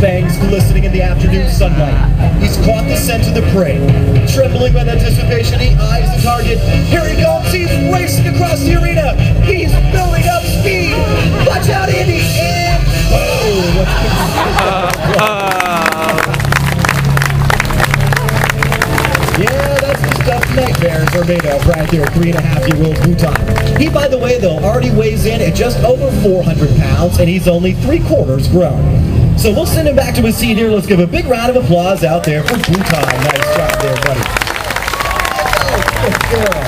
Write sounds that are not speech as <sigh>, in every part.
Fangs glistening in the afternoon sunlight. He's caught the scent of the prey. Trembling with anticipation, he eyes the target. Here he comes, he's racing across the arena. He's building up speed. Watch out, Andy, and boom! Yeah, that's the stuff nightmares are made of right there, three and a half year old Bhutan. He, by the way, though, already weighs in at just over 400 pounds, and he's only three quarters grown. So we'll send him back to his seat here. Let's give a big round of applause out there for Bhutan. Nice job there, buddy. Good girl.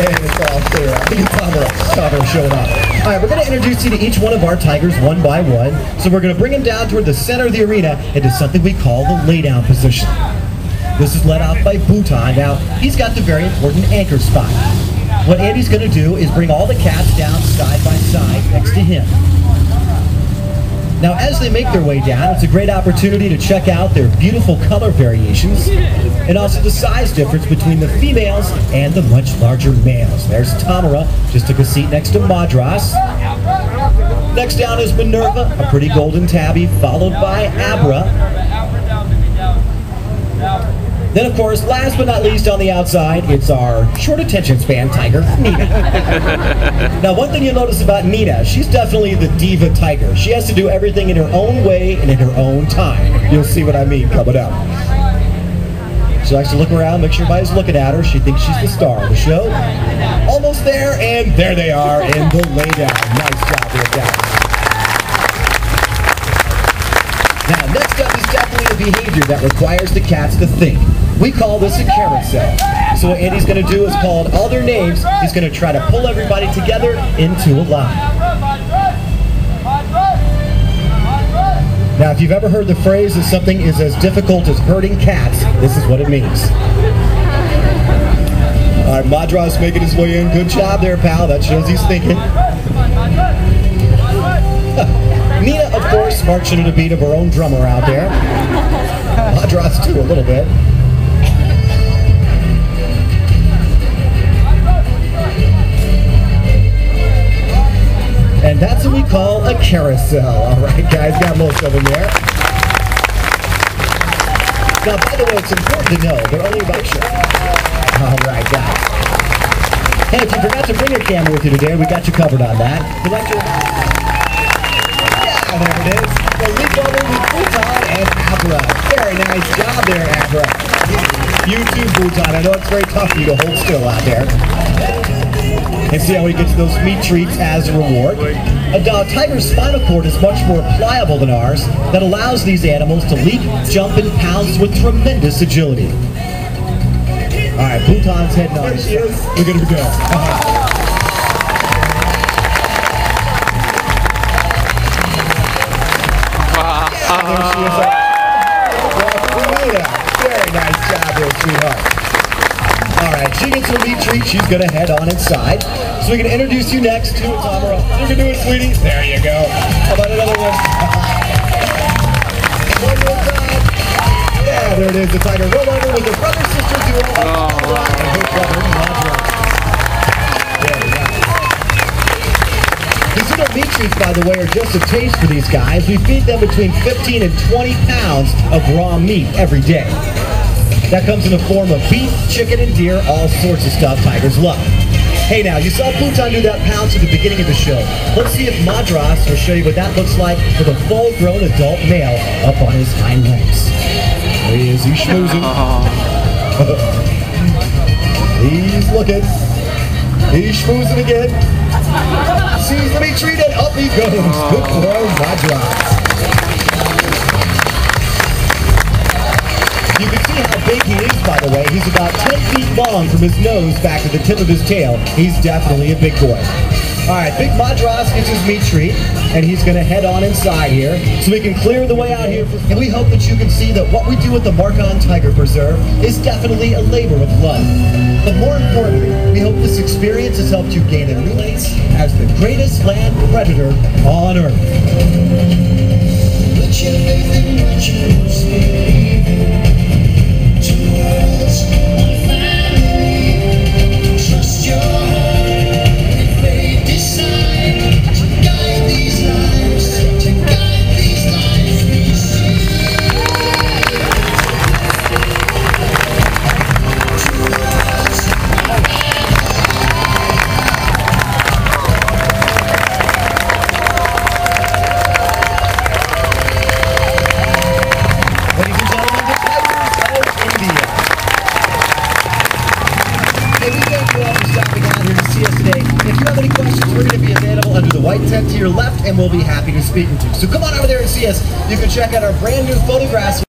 And it's all clear. It's Tava, Tava showing up. All right, we're going to introduce you to each one of our tigers one by one. So we're going to bring him down toward the center of the arena into something we call the laydown position. This is led off by Bhutan. Now, he's got the very important anchor spot. What Andy's going to do is bring all the cats down side by side next to him. Now, as they make their way down, it's a great opportunity to check out their beautiful color variations and also the size difference between the females and the much larger males. There's Tamara, just took a seat next to Madras. Next down is Minerva, a pretty golden tabby, followed by Abra, then, of course, last but not least on the outside, it's our short attention span tiger, Nina. <laughs> now, one thing you'll notice about Nina, she's definitely the diva tiger. She has to do everything in her own way and in her own time. You'll see what I mean coming up. She likes to look around, make sure everybody's looking at her. She thinks she's the star of the show. Almost there, and there they are in the laydown. Nice job guys. Now, next up is definitely a behavior that requires the cats to think. We call this a carousel. So what Andy's going to do is call all their names. He's going to try to pull everybody together into a line. Now, if you've ever heard the phrase that something is as difficult as herding cats, this is what it means. All right, Madras making his way in. Good job there, pal. That shows he's thinking. <laughs> Nina, of course, marching to the beat of her own drummer out there. Madras, too, a little bit. And that's what we call a carousel. All right, guys, got most of them there. Now, by the way, it's important to know they're only about sure. All right, guys. Hey, if you forgot to bring your camera with you today, we got you covered on that. We'd like to... Yeah, there it is. The leap over with Bhutan and Abra. Very nice job there, Abra. You too, Bhutan. I know it's very tough for you to hold still out there and see how he gets those meat treats as a reward. A dog tiger's spinal cord is much more pliable than ours that allows these animals to leap, jump, and pounce with tremendous agility. All right, Bhutan's heading on. We're going to go. Uh-huh. Very nice job there, sweetheart. She gets meat treat. She's going to head on inside. So we can introduce you next to Tamara. You can do it, sweetie. There you go. How about another one? one more time. Yeah, there it is. The tiger roll over with the brother-sister duo. Oh. And her brother, Madra. Very nice. These little meat treats, by the way, are just a taste for these guys. We feed them between 15 and 20 pounds of raw meat every day. That comes in the form of beef, chicken, and deer, all sorts of stuff tigers love. Hey now, you saw Bhutan do that pounce at the beginning of the show. Let's see if Madras will show you what that looks like with a full-grown adult male up on his hind legs. There he is, he's schmoozing. <laughs> he's looking. He's schmoozing again. Sees meat treat and up he goes. Good boy, Madras. You can see how big he is, by the way. He's about 10 feet long from his nose back to the tip of his tail. He's definitely a big boy. All right, Big Madras gets his meat treat, and he's going to head on inside here so we can clear the way out here. And we hope that you can see that what we do at the Marcan Tiger Preserve is definitely a labor of love. But more importantly, we hope this experience has helped you gain a place as the greatest land predator on Earth. To your left, and we'll be happy to speak with you. So come on over there and see us. You can check out our brand new photographs.